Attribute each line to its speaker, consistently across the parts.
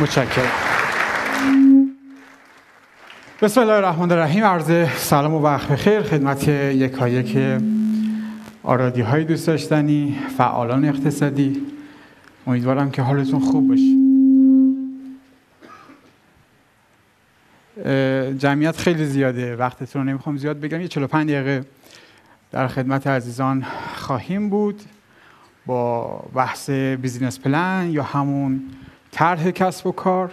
Speaker 1: متشکرم. بسم الله الرحمن الرحیم. عرض سلام و وقت بخیر. خدمت یکایک آرادی های دوست داشتنی فعالان اقتصادی. امیدوارم که حالتون خوب باشه. جمعیت خیلی زیاده. وقتتون رو نمی‌خوام زیاد بگم. یه 45 دقیقه در خدمت عزیزان خواهیم بود با بحث بیزینس پلن یا همون طرح کسب و کار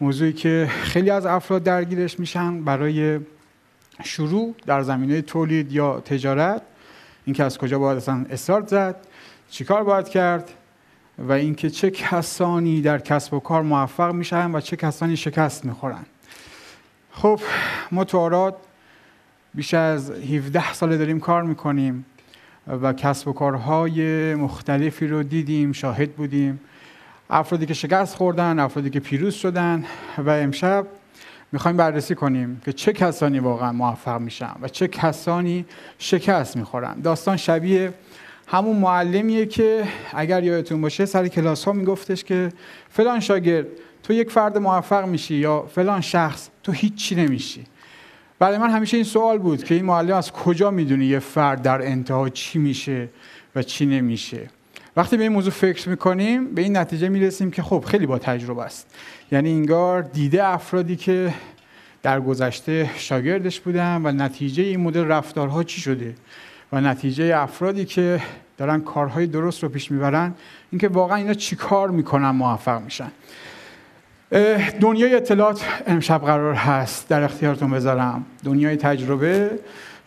Speaker 1: موضوعی که خیلی از افراد درگیرش میشن برای شروع در زمینه تولید یا تجارت. اینکه از کجا باید اصلا استارت زد چیکار باید کرد و اینکه چه کسانی در کسب و کار موفق میشن و چه کسانی شکست می‌خورن. خب ما تو آراد بیش از 17 ساله داریم کار می‌کنیم و کسب و کارهای مختلفی رو دیدیم شاهد بودیم. افرادی که شکست خوردن افرادی که پیروز شدن و امشب می‌خوایم بررسی کنیم که چه کسانی واقعا موفق میشن و چه کسانی شکست می‌خورن. داستان شبیه همون معلمیه که اگر یادتون باشه سر کلاس ها میگفتش که فلان شاگرد تو یک فرد موفق میشی یا فلان شخص تو هیچی نمیشی. برای من همیشه این سوال بود که این معلم از کجا می‌دونه یه فرد در انتها چی میشه و چی نمیشه. وقتی به این موضوع فکر می‌کنیم به این نتیجه می‌رسیم که خب خیلی با تجربه است. یعنی انگار دیده افرادی که در گذشته شاگردش بودن و نتیجه این مدل رفتارها چی شده؟ و نتیجه افرادی که دارن کارهای درست رو پیش می‌برن اینکه واقعا اینا چی کار می‌کنن موفق میشن. دنیای اطلاعات امشب قرار هست. در اختیارتون بذارم. دنیای تجربه.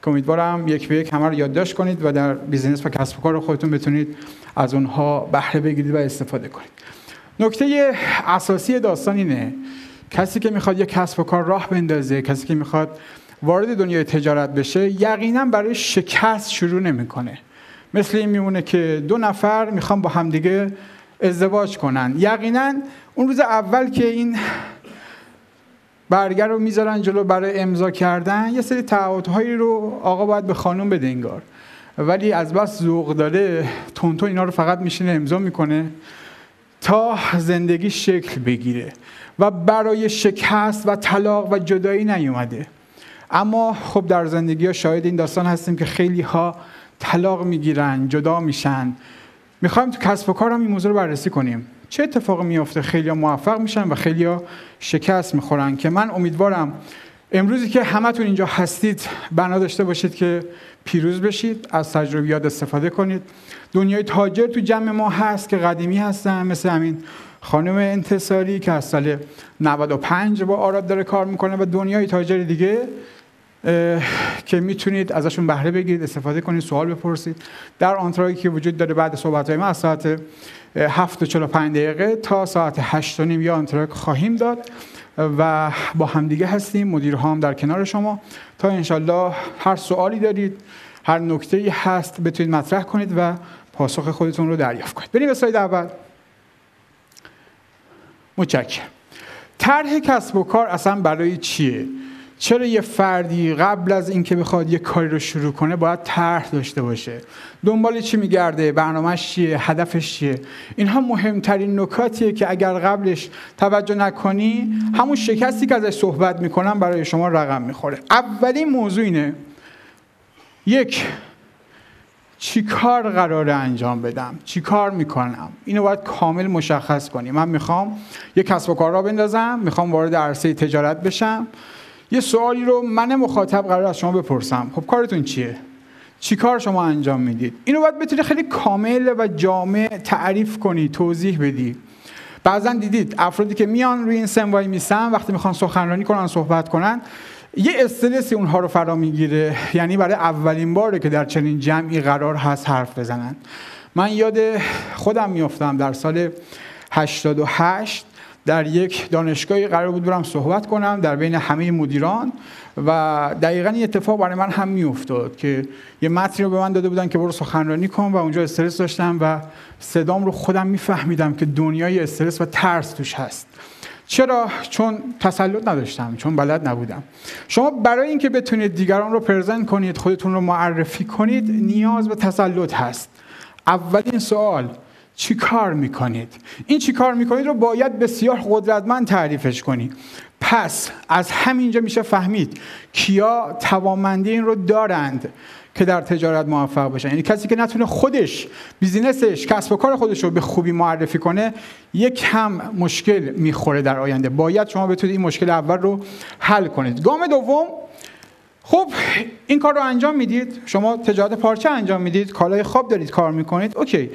Speaker 1: که امیدوارم یک به یک همه رو یادداشت کنید و در بیزینس و کسب و کار خودتون بتونید از اونها بهره بگیرید و استفاده کنید. نکته اساسی داستان اینه کسی که می‌خواد یک کسب و کار راه بندازه کسی که می‌خواد وارد دنیای تجارت بشه یقینا برای شکست شروع نمی‌کنه. مثل این میمونه که دو نفر می‌خوان با همدیگه ازدواج کنن. یقینا اون روز اول که این برگر رو می‌ذارن جلو برای امضا کردن. یه سری تعهدهایی رو آقا باید به خانم بده انگار. ولی از بس ذوق داره تونتو اینا رو فقط میشینه امضا می‌کنه تا زندگی شکل بگیره و برای شکست و طلاق و جدایی نیومده. اما خب در زندگی ها شاید این داستان هستیم که خیلی ها طلاق می‌گیرن جدا میشن. می‌خوایم تو کسب و کار هم این موضوع رو بررسی کنیم. چه اتفاقی میافته؟ خیلی موفق میشن و خیلی شکست می‌خورن که من امیدوارم امروزی که همتون اینجا هستید بنا داشته باشید که پیروز بشید از تجربیات استفاده کنید. دنیای تاجر تو جمع ما هست که قدیمی هستن مثل همین خانم انتصاری که از سال 95 با آراد داره کار می‌کنه و دنیای تاجر دیگه که می‌تونید ازشون بهره بگیرید استفاده کنید سوال بپرسید. در آنتراگی که وجود داره بعد صحبت ما از ساعت 7 و 45 دقیقه تا ساعت 8 و نیم یا آنتراک خواهیم داد و با همدیگه هستیم. مدیر هم در کنار شما. تا انشالله هر سوالی دارید هر نکته ای هست بتونید مطرح کنید و پاسخ خودتون رو دریافت کنید. بریم به سلاید اول. متشکرم. طرح کسب و کار اصلا برای چیه؟ چرا یه فردی قبل از اینکه بخواد یه کاری رو شروع کنه باید طرح داشته باشه؟ دنبال چی میگرده؟ برنامهش چیه؟ هدفش چیه؟ اینها مهمترین نکاتیه که اگر قبلش توجه نکنی همون شکستی که ازش صحبت می‌کنم برای شما رقم می‌خوره. اولین موضوع اینه یک چی کار قراره انجام بدم؟ چی کار می‌کنم؟ اینو باید کامل مشخص کنیم من می‌خوام یه کسب و کار را بندازم می‌خوام وارد عرصه تجارت بشم. یه سوالی رو من مخاطب قرار از شما بپرسم. خب کارتون چیه؟ چی کار شما انجام می‌دید؟ اینو باید بتونی خیلی کامل و جامع تعریف کنی توضیح بدی. بعضا دیدید افرادی که میان روی این سن وای میسن وقتی می‌خوان سخنرانی کنن صحبت کنن یه استرسی اونها رو فرا می‌گیره. یعنی برای اولین باره که در چنین جمعی قرار هست حرف بزنن. من یاد خودم میافتم در سال 88 در یک دانشگاهی قرار بود برم صحبت کنم در بین همه مدیران و دقیقا این اتفاق برای من هم میافتاد که یه متنی رو به من داده بودن که برو سخنرانی کن و اونجا استرس داشتم و صدام رو خودم میفهمیدم که دنیای استرس و ترس توش هست. چرا؟ چون تسلط نداشتم چون بلد نبودم. شما برای اینکه بتونید دیگران رو پرزنت کنید خودتون رو معرفی کنید نیاز به تسلط هست. اولین سوال چی کار می‌کنید؟ این چی کار می‌کنید رو باید بسیار قدرتمند تعریفش کنی. پس از همینجا میشه فهمید کیا توانمندی این رو دارند که در تجارت موفق بشن یعنی کسی که نتونه خودش بیزینسش کسب و کار خودش رو به خوبی معرفی کنه یک هم مشکل می‌خوره در آینده. باید شما بتونید این مشکل اول رو حل کنید. گام دوم خب این کار رو انجام می‌دید. شما تجارت پارچه انجام می‌دید. کالای خواب دارید کار می‌کنید. اوکی.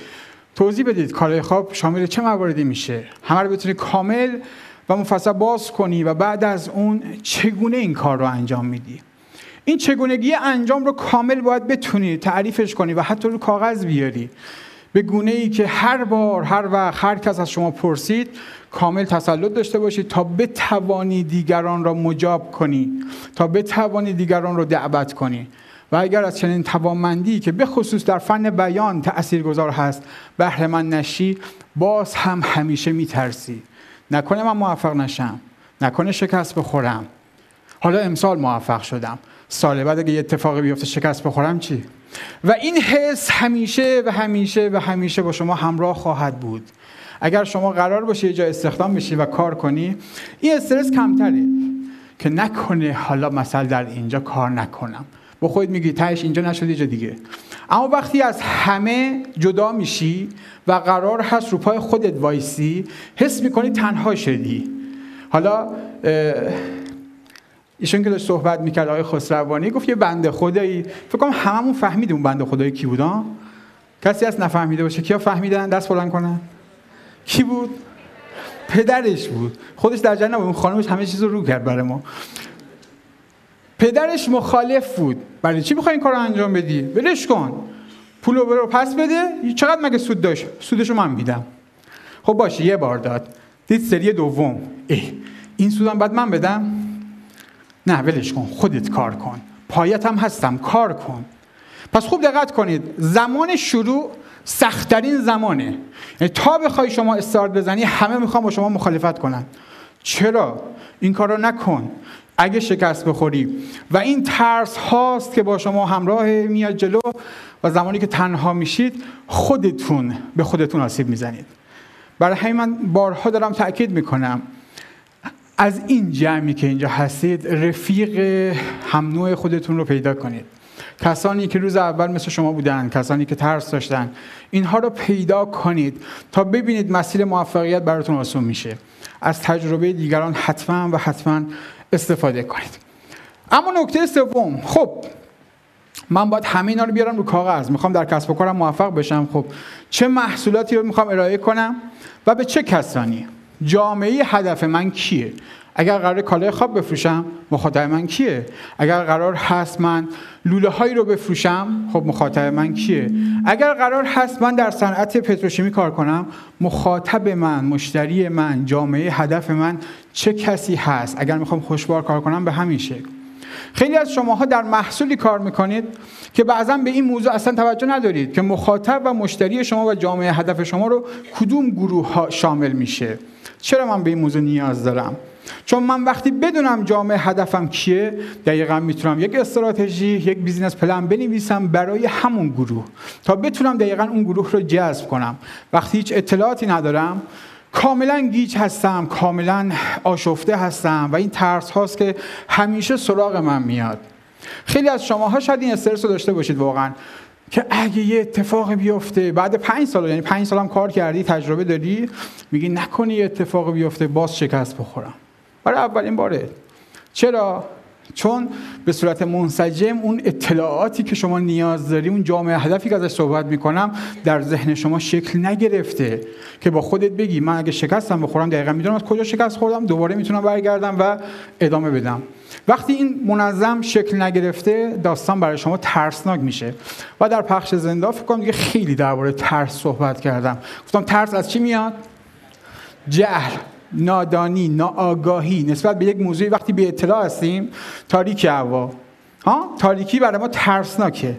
Speaker 1: توضیح بدید کالای خواب شامل چه مواردی میشه؟ همه رو بتونید کامل و مفصل باز کنی و بعد از اون چگونه این کار رو انجام میدی؟ این چگونگی انجام رو کامل باید بتونی تعریفش کنی و حتی رو کاغذ بیاری. به گونه ای که هر بار هر وقت هر کس از شما پرسید کامل تسلط داشته باشید تا بتوانی دیگران را مجاب کنی تا بتوانی دیگران را دعوت کنی. و اگر از چنین توانمندی که به خصوص در فن بیان تاثیرگذار هست بهره من نشی باز هم همیشه میترسی. نکنه من موفق نشم. نکنه شکست بخورم. حالا امسال موفق شدم. سال بعد اگه یه اتفاقی بیفته شکست بخورم چی؟ و این حس همیشه و همیشه و همیشه با شما همراه خواهد بود. اگر شما قرار باشه یه جا استخدام بشی و کار کنی این استرس کمتره. که نکنه حالا مثلا در اینجا کار نکنم. با خودت میگی تهش اینجا نشد یه جا دیگه. اما وقتی از همه جدا میشی و قرار هست رو پای خودت وایسی حس می‌کنی تنها شدی. حالا ایشون که داشت صحبت می‌کرد آقای خسروانی گفت یه بنده خدایی. فکر کنم هممون فهمیدیم اون بنده خدایی کی بودن. کسی از نفهمیده باشه؟ کیا فهمیدن؟ دست بلند کنن. کی بود؟ پدرش بود. خودش در جنب اون خانمش همه چیز رو رو کرد برای ما. پدرش مخالف بود. برای چی می‌خوای این کار رو انجام بدی؟ ولش کن. پول رو پس بده. چقدر مگه سود داشت؟ سودش رو من میدم. خب باشه یه بار داد. دید سری دوم. اه این سودم بعد من بدم؟ نه ولش کن. خودت کار کن. پایت هم هستم. کار کن. پس خوب دقت کنید. زمان شروع سختترین زمانه. یعنی تا بخوای شما استارت بزنی همه می‌خوان با شما مخالفت کنن. چرا؟ این کار رو نکن. اگه شکست بخوری. و این ترس هاست که با شما همراه میاد جلو و زمانی که تنها میشید خودتون به خودتون آسیب می‌زنید. برای همین من بارها دارم تاکید می‌کنم. از این جمعی که اینجا هستید رفیق هم نوع خودتون رو پیدا کنید. کسانی که روز اول مثل شما بودن کسانی که ترس داشتن اینها رو پیدا کنید تا ببینید مسیر موفقیت براتون آسون میشه. از تجربه دیگران حتما و حتما استفاده کنید. اما نکته سوم خب من باید همه اینا رو بیارم رو کاغذ. می‌خوام در کسب و کارم موفق بشم. خب چه محصولاتی رو می‌خوام ارائه کنم و به چه کسانی؟ جامعه هدف من کیه؟ اگر قرار کالای خواب بفروشم مخاطب من کیه؟ اگر قرار هست من لوله هایی رو بفروشم خب مخاطب من کیه؟ اگر قرار هست من در صنعت پتروشیمی کار کنم مخاطب من مشتری من جامعه هدف من چه کسی هست؟ اگر می‌خوام خوشبار کار کنم به همین شکل. خیلی از شماها در محصولی کار می‌کنید که بعضا به این موضوع اصلا توجه ندارید که مخاطب و مشتری شما و جامعه هدف شما رو کدوم گروه ها شامل میشه. چرا من به این موضوع نیاز دارم؟ چون من وقتی بدونم جامعه هدفم کیه دقیقا می‌تونم یک استراتژی یک business plan بنویسم برای همون گروه. تا بتونم دقیقا اون گروه رو جذب کنم. وقتی هیچ اطلاعاتی ندارم کاملا گیج هستم کاملا آشفته هستم و این ترس هاست که همیشه سراغ من میاد. خیلی از شماها شاید این استرس رو داشته باشید واقعا. که اگه یه اتفاق بیفته بعد پنج سال یعنی پنج سال هم کار کردی تجربه داری میگی نکنی یه اتفاق بیفته باز شکست بخورم. برای اولین باره. چرا؟ چون به صورت منسجم اون اطلاعاتی که شما نیاز داری اون جامعه هدفی که ازش صحبت می‌کنم در ذهن شما شکل نگرفته که با خودت بگی من اگه شکستم بخورم دقیقا می‌دونم از کجا شکست خوردم دوباره می‌تونم برگردم و ادامه بدم. وقتی این منظم شکل نگرفته داستان برای شما ترسناک میشه. و در پخش زنده فکر کنم دیگه خیلی درباره ترس صحبت کردم. گفتم ترس از چی میاد؟ جهل. نادانی ناآگاهی نسبت به یک موضوعی وقتی به اطلاع هستیم تاریکی هوا. ها؟ تاریکی برای ما ترسناکه.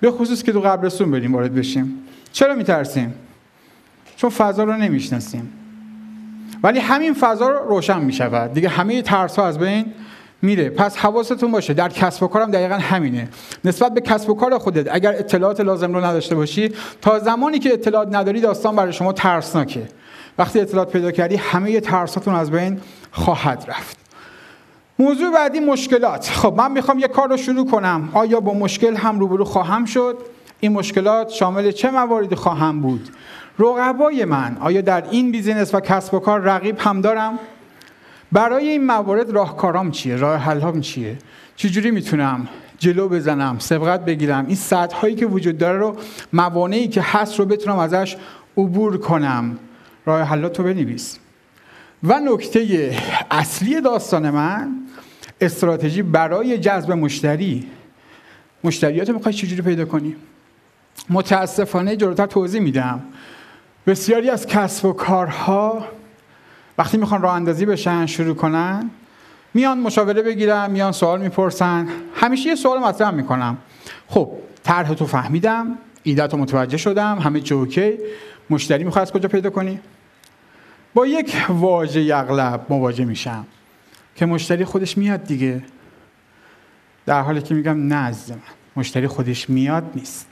Speaker 1: به خصوص که تو قبرستون بریم وارد بشیم. چرا میترسیم؟ چون فضا رو نمی‌شناسیم. ولی همین فضا رو روشن می‌شود. دیگه همه ترس ها از بین میره. پس حواستون باشه. در کسب و کارم دقیقا همینه. نسبت به کسب و کار خودت اگر اطلاعات لازم رو نداشته باشی تا زمانی که اطلاعات نداری داستان برای شما ترسناکه. وقتی اطلاعات پیدا کردی همه ترساتون از بین خواهد رفت. موضوع بعدی مشکلات. خب من می‌خوام یه کار رو شروع کنم. آیا با مشکل هم روبرو خواهم شد؟ این مشکلات شامل چه مواردی خواهم بود؟ رقبای من آیا در این بیزینس و کسب و کار رقیب هم دارم؟ برای این موارد راهکارام چیه؟ راه حلام چیه؟ چجوری می‌تونم جلو بزنم سبقت بگیرم؟ این سطح هایی که وجود داره رو موانعی که هست رو بتونم ازش عبور کنم. راه رو بنویس. و نکته اصلی داستان من استراتژی برای جذب مشتری. مشتریات می‌خوای چجوری پیدا کنی؟ متاسفانه جلوتر توضیح میدم. بسیاری از کسب و کارها وقتی می‌خوان راه اندازی بشن شروع کنن میان مشاوره بگیرن میان سوال می‌پرسن. همیشه یه سوال مطرح می‌کنم. خب طرح تو فهمیدم ایده تو متوجه شدم همه چی اوکی. مشتری می‌خواد کجا پیدا کنی؟ با یک واژه اغلب مواجه میشم که مشتری خودش میاد دیگه. در حالی که میگم نه من مشتری خودش میاد نیست.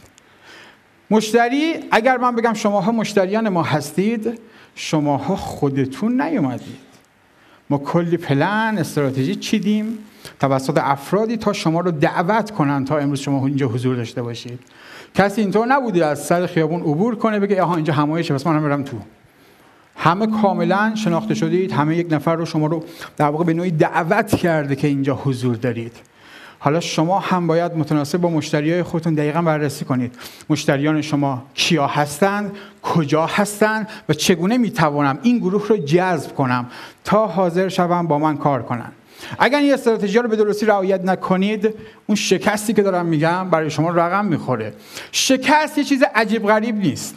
Speaker 1: مشتری اگر من بگم شماها مشتریان ما هستید شماها خودتون نیومدید. ما کلی پلن استراتژی چیدیم توسط افرادی تا شما رو دعوت کنن تا امروز شما اینجا حضور داشته باشید. کسی اینطور نبوده از سر خیابون عبور کنه بگه آها اینجا همایشه پس من هم برم تو. همه کاملا شناخته شدید همه یک نفر رو شما رو در واقع به نوعی دعوت کرده که اینجا حضور دارید. حالا شما هم باید متناسب با مشتری های خودتون دقیقا بررسی کنید. مشتریان شما کیا هستند کجا هستند و چگونه می‌توانم این گروه رو جذب کنم تا حاضر شوم با من کار کنن. اگر این استراتژی رو به درستی رعایت نکنید اون شکستی که دارم میگم برای شما رقم می‌خوره. شکست یه چیز عجیب غریب نیست.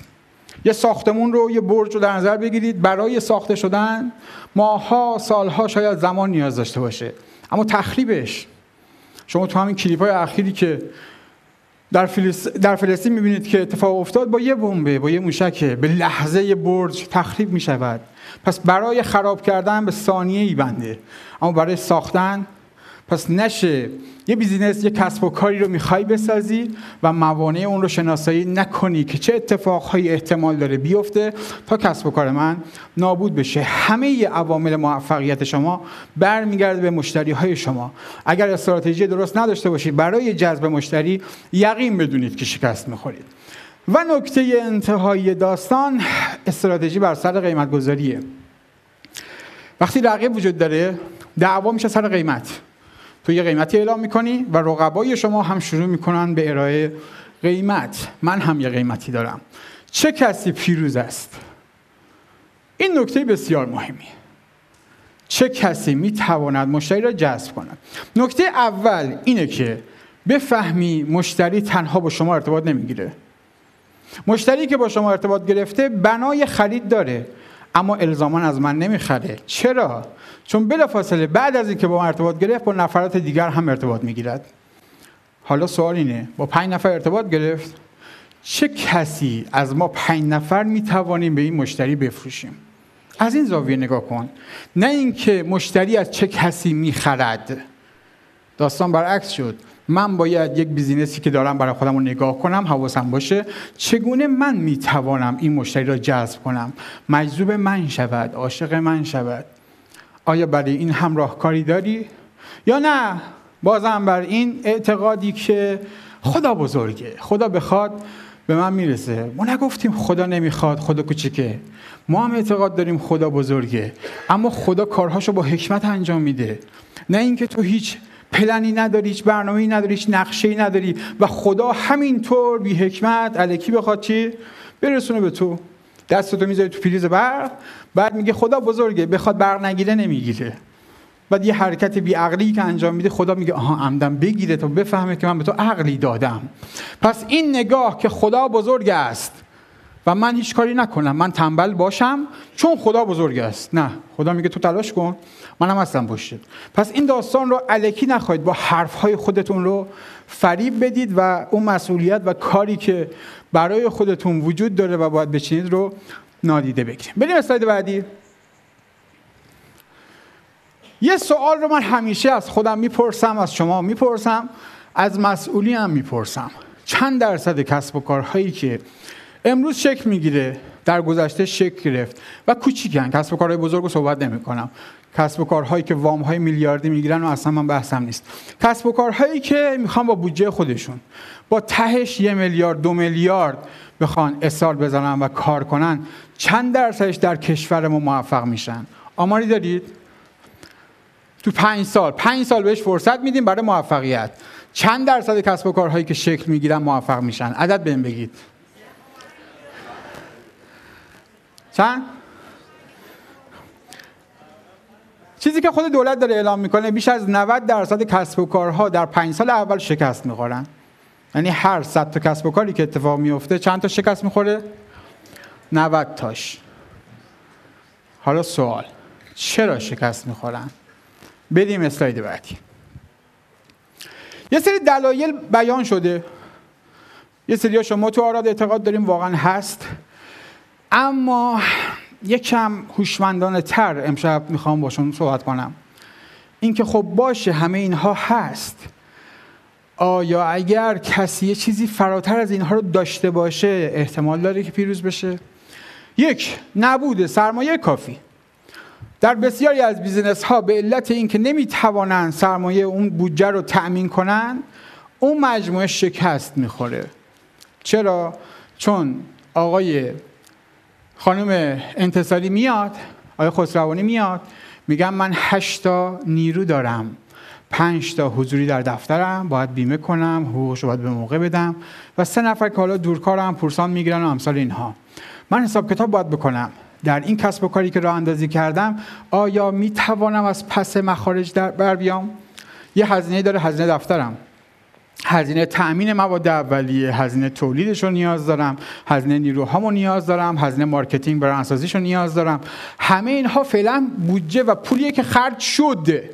Speaker 1: یه ساختمون رو یه برج رو در نظر بگیرید. برای ساخته شدن ماها سالها شاید زمان نیاز داشته باشه. اما تخریبش. شما تو همین کلیپ های اخیری که در, فلس... در فلسطین می‌بینید که اتفاق افتاد با یه بمبه با یه موشکه به لحظه برج تخریب می‌شود. پس برای خراب کردن به ثانیه ای بنده. اما برای ساختن پس نشه. یه business یه کسب و کاری رو می‌خوای بسازی و موانع اون رو شناسایی نکنی که چه اتفاقهایی احتمال داره بیفته تا کسب و کار من نابود بشه. همه عوامل موفقیت شما برمیگرده به مشتری های شما. اگر استراتژی درست نداشته باشید برای جذب مشتری یقین بدونید که شکست می‌خورید. و نکته انتهایی داستان استراتژی بر سر قیمت گذاریه وقتی رقیب وجود داره دعوا میشه سر قیمت. تو یه قیمتی اعلام می‌کنی و رقبای شما هم شروع می‌کنن به ارائه قیمت. من هم یه قیمتی دارم. چه کسی پیروز است؟ این نکته بسیار مهمی چه کسی می‌تواند مشتری را جذب کند؟ نکته اول اینه که بفهمی مشتری تنها با شما ارتباط نمی‌گیره. مشتری که با شما ارتباط گرفته بنای خرید داره. اما الزامان از من نمی‌خره. چرا؟ چون بلافاصله بعد از اینکه با من ارتباط گرفت با نفرات دیگر هم ارتباط می‌گیرد. حالا سوال اینه با پنج نفر ارتباط گرفت؟ چه کسی از ما پنج نفر می‌توانیم به این مشتری بفروشیم؟ از این زاویه نگاه کن. نه اینکه مشتری از چه کسی می‌خرد. داستان برعکس شد. من باید یک بیزینسی که دارم برای خودم رو نگاه کنم حواسم باشه. چگونه من می‌توانم این مشتری را جذب کنم؟ مجذوب من شود؟ عاشق من شود؟ آیا برای این همراه کاری داری؟ یا نه؟ بازم بر این اعتقادی که خدا بزرگه. خدا بخواد به من می‌رسه. ما نگفتیم خدا نمی‌خواد خدا کوچیکه. ما هم اعتقاد داریم خدا بزرگه. اما خدا کارهاشو با حکمت انجام میده. نه اینکه تو هیچ پلنی نداری هیچ برنامه‌ای نداری هیچ نقشه‌ای نداری و خدا همینطور بی حکمت الکی بخواد چی؟ برسونه به تو. دستتو می‌ذاری تو پریز برق بعد میگه خدا بزرگه بخواد برق نگیره نمی‌گیره. بعد یه حرکت بی عقلی که انجام میده خدا میگه آها عمدن بگیره تا بفهمه که من به تو عقلی دادم. پس این نگاه که خدا بزرگ است و من هیچ کاری نکنم. من تنبل باشم چون خدا بزرگ است. نه خدا میگه تو تلاش کن. منم هستم پشت. پس این داستان رو علکی نخواهید با حرفهای خودتون رو فریب بدید و اون مسئولیت و کاری که برای خودتون وجود داره و باید بچینید رو نادیده بگیریم. بریم اسلاید بعدی. یه سوال رو من همیشه از خودم می‌پرسم از شما می‌پرسم از مسئولی هم می‌پرسم. چند درصد کسب و کارهایی که امروز شکل می‌گیره. در گذشته شکل گرفت. و کوچیکن. کسب و کارهای بزرگ رو صحبت نمی کنم کسب و کارهایی که وام های میلیاردی می‌گیرن و اصلا من بحثم نیست. کسب و کارهایی که می‌خوان با بودجه خودشون با تهش یه میلیارد دو میلیارد بخوان اصال بزنن و کار کنن چند درصدش در کشور ما موفق میشن؟ آماری دارید؟ تو پنج سال. پنج سال بهش فرصت میدیم برای موفقیت. چند درصد کسب و کارهایی که شکل می‌گیرن موفق میشن؟ عدد بهم بگید. چند چیزی که خود دولت داره اعلام می‌کنه بیش از 90 درصد کسب و کارها در پنج سال اول شکست می‌خورن. یعنی هر صد تا کسب و کاری که اتفاق میفته چند تا شکست می‌خوره؟ 90 تاش. حالا سوال چرا شکست می‌خورن؟ بریم اسلاید بعدی. یه سری دلایل بیان شده. یه سری شما تو آراد اعتقاد داریم واقعا هست. اما یکم هوشمندانه تر امشب می‌خوام باشون صحبت کنم. اینکه خب باشه همه اینها هست. آیا اگر کسی یه چیزی فراتر از اینها رو داشته باشه احتمال داره که پیروز بشه؟ یک نبود سرمایه کافی. در بسیاری از business ها به علت اینکه نمی‌توانند سرمایه اون بودجه رو تأمین کنن اون مجموعه شکست می‌خوره. چرا؟ چون آقای خانم انتصاری میاد؟ آقای خسروانی میاد؟ میگم من هشتا نیرو دارم. پنج تا حضوری در دفترم. باید بیمه کنم حقوقش باید به موقع بدم و سه نفر که حالا دورکارم پورسان می‌گیرن و امثال اینها. من حساب کتاب باید بکنم. در این کسب و کاری که راه اندازی کردم آیا می توانم از پس مخارج در بر بیام؟ یه هزینه داره هزینه دفترم. هزینه تأمین مواد اولیه هزینه تولیدش رو نیاز دارم هزینه نیروهامو نیاز دارم هزینه marketing برندسازیش رو نیاز دارم. همه اینها فعلا بودجه و پولیه که خرج شده.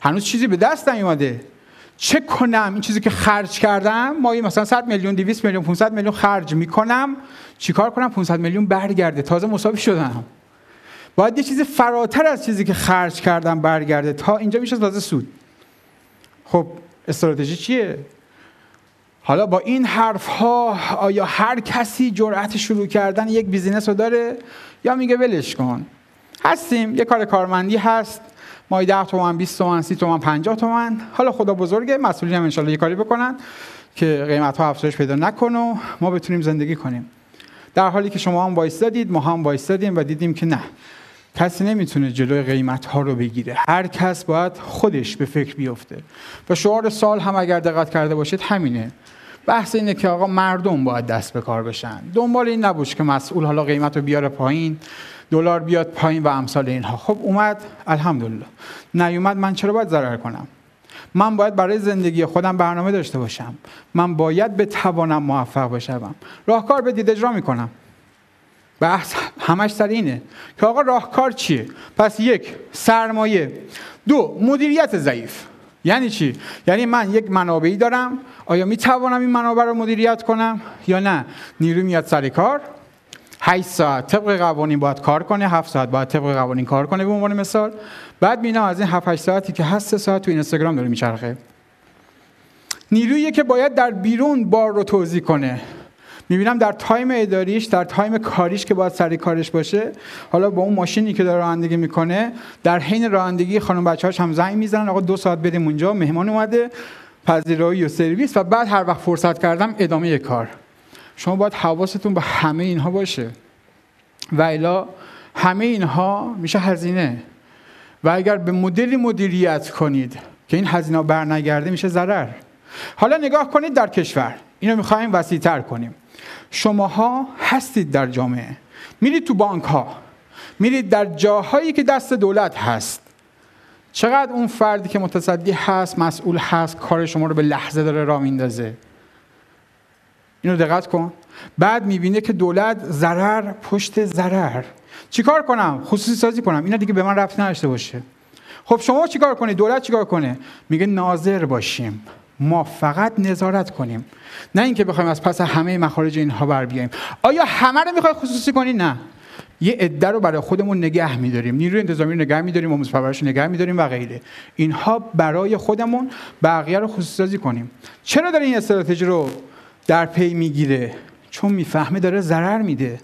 Speaker 1: هنوز چیزی به دست نیومده. چه کنم؟ این چیزی که خرج کردم مایی مثلا 100 میلیون 200 میلیون 500 میلیون خرج می‌کنم. چیکار کنم؟ 500 میلیون برگرده. تازه مساوی شدم. باید یه چیزی فراتر از چیزی که خرج کردم برگرده. تا اینجا میشه تازه سود. خب استراتژی چیه؟ حالا با این حرف ها آیا هر کسی جرأت شروع کردن یک بیزینس رو داره یا میگه ولش کن؟ هستیم یه کار کارمندی هست. مای 10 تومن 20 تومن 30 تومن 50 تومن. حالا خدا بزرگه مسئولین هم انشالله یه کاری بکنن که قیمت ها افزایش پیدا نکنه ما بتونیم زندگی کنیم. در حالی که شما هم وایستادید ما هم وایستادیم و دیدیم که نه کسی نمی‌تونه جلوی قیمت ها رو بگیره. هر کس باید خودش به فکر بیفته. و شعار سال هم اگر دقت کرده باشید همینه. بحث اینه که آقا مردم باید دست به کار بشن. دنبال این نبوش که مسئول حالا قیمت رو بیاره پایین دلار بیاد پایین و امثال اینها. خب اومد الحمدلله. نیومد من چرا باید ضرر کنم؟ من باید برای زندگی خودم برنامه داشته باشم. من باید به توانم موفق بشم راهکار به دید اجرا می‌کنم. بحث همش سر اینه که آقا راهکار چیه؟ پس یک سرمایه. دو مدیریت ضعیف. یعنی چی؟ یعنی من یک منابعی دارم. آیا می توانم این منابع رو مدیریت کنم یا نه؟ نیرو میاد سر کار. 8 ساعت طبق قوانین باید کار کنه 7 ساعت باید طبق قوانین کار کنه به عنوان مثال. بعد مینا از این 7 8 ساعتی که هست 3 ساعت تو اینستاگرام داره میچرخه. نیرویی که باید در بیرون بار رو توزیع کنه. می‌بینم در time اداریش در time کاریش که باید سر کارش باشه حالا با اون ماشینی که داره رانندگی می‌کنه در حین رانندگی خانم بچه‌هاش هم زنگ می‌زنن آقا دو ساعت بریم اونجا مهمان اومده پذیرایی و سرویس و بعد هر وقت فرصت کردم ادامه کار. شما باید حواستون به همه اینها باشه. و الا همه اینها میشه هزینه. و اگر به مدلی مدیریت کنید که این هزینه برنگرده میشه ضرر. حالا نگاه کنید در کشور. اینو می‌خوایم وسیعتر کنیم. شماها هستید در جامعه. میرید تو بانک ها میرید در جاهایی که دست دولت هست. چقدر اون فردی که متصدی هست مسئول هست کار شما رو به لحظه داره را میندازه. اینو دقت کن. بعد می‌بینه که دولت ضرر پشت ضرر. چیکار کنم؟ خصوصی سازی کنم. اینا دیگه به من رفت نداشته باشه. خب شما چیکار کنید؟ دولت چیکار کنه؟ میگه ناظر باشیم. ما فقط نظارت کنیم. نه اینکه بخوایم از پس همه مخارج اینها بر بیایم آیا همه رو می‌خوای خصوصی کنی؟ نه. یه عده رو برای خودمون نگه میداریم. نیروی انتظامی رو نگه میداریم آموزش پرورش نگه میداریم و غیره. اینها برای خودمون بقیه رو خصوصی کنیم. چرا داره این استراتژی رو در پی می‌گیره؟ چون می‌فهمه داره ضرر میده.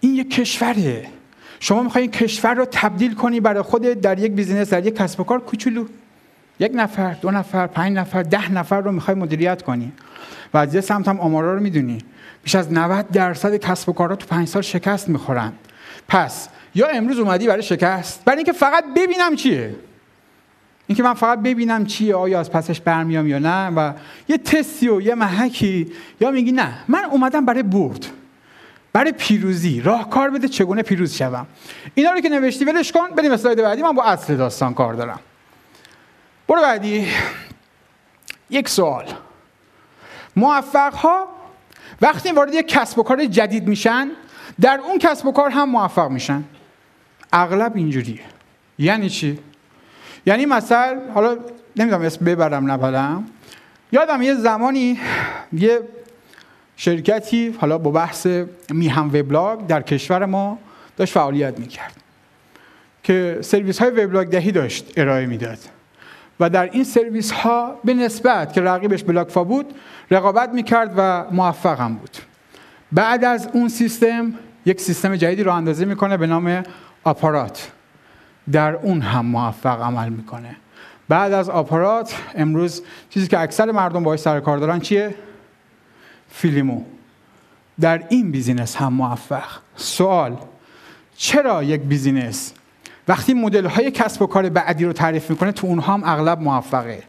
Speaker 1: این یک کشوره. شما می‌خوای کشور رو تبدیل کنی برای خود در یک business در یک کسب و کار کوچولو. یک نفر دو نفر پنج نفر ده نفر رو می‌خوای مدیریت کنی. و از یه سمت هم آمارا رو می‌دونی. بیش از 90 درصد کسب و کارها تو پنج سال شکست می‌خورن. پس یا امروز اومدی برای شکست؟ برای اینکه فقط ببینم چیه. اینکه من فقط ببینم چیه آیا از پسش برمیام یا نه؟ و یه تستی و یه محکی. یا میگی نه من اومدم برای برد. برای پیروزی. راهکار بده چگونه پیروز شوم. اینا رو که نوشتی ولش کن. بریم اسلاید بعدی. من با اصل داستان کار دارم. برو بعدی. یک سوال. موفق ها وقتی وارد یک کسب و کار جدید میشن در اون کسب و کار هم موفق میشن. اغلب اینجوریه یعنی چی؟ یعنی مثلا حالا نمی‌دونم اسم ببرم نبرم یادم یه زمانی یه شرکتی حالا با بحث میهم وبلاگ در کشور ما داشت فعالیت می‌کرد. که سرویس های وبلاگ دهی داشت ارائه می‌داد. و در این سرویس ها به نسبت که رقیبش بلاکفا بود رقابت می‌کرد و موفق هم بود. بعد از اون سیستم یک سیستم جدیدی رو اندازه می‌کنه به نام آپارات. در اون هم موفق عمل می‌کنه. بعد از آپارات امروز چیزی که اکثر مردم باید سر کار دارن چیه؟ فیلیمو. در این business هم موفق. سوال چرا یک business وقتی مدل های کسب و کار بعدی رو تعریف می‌کنه تو اونها هم اغلب موفقه.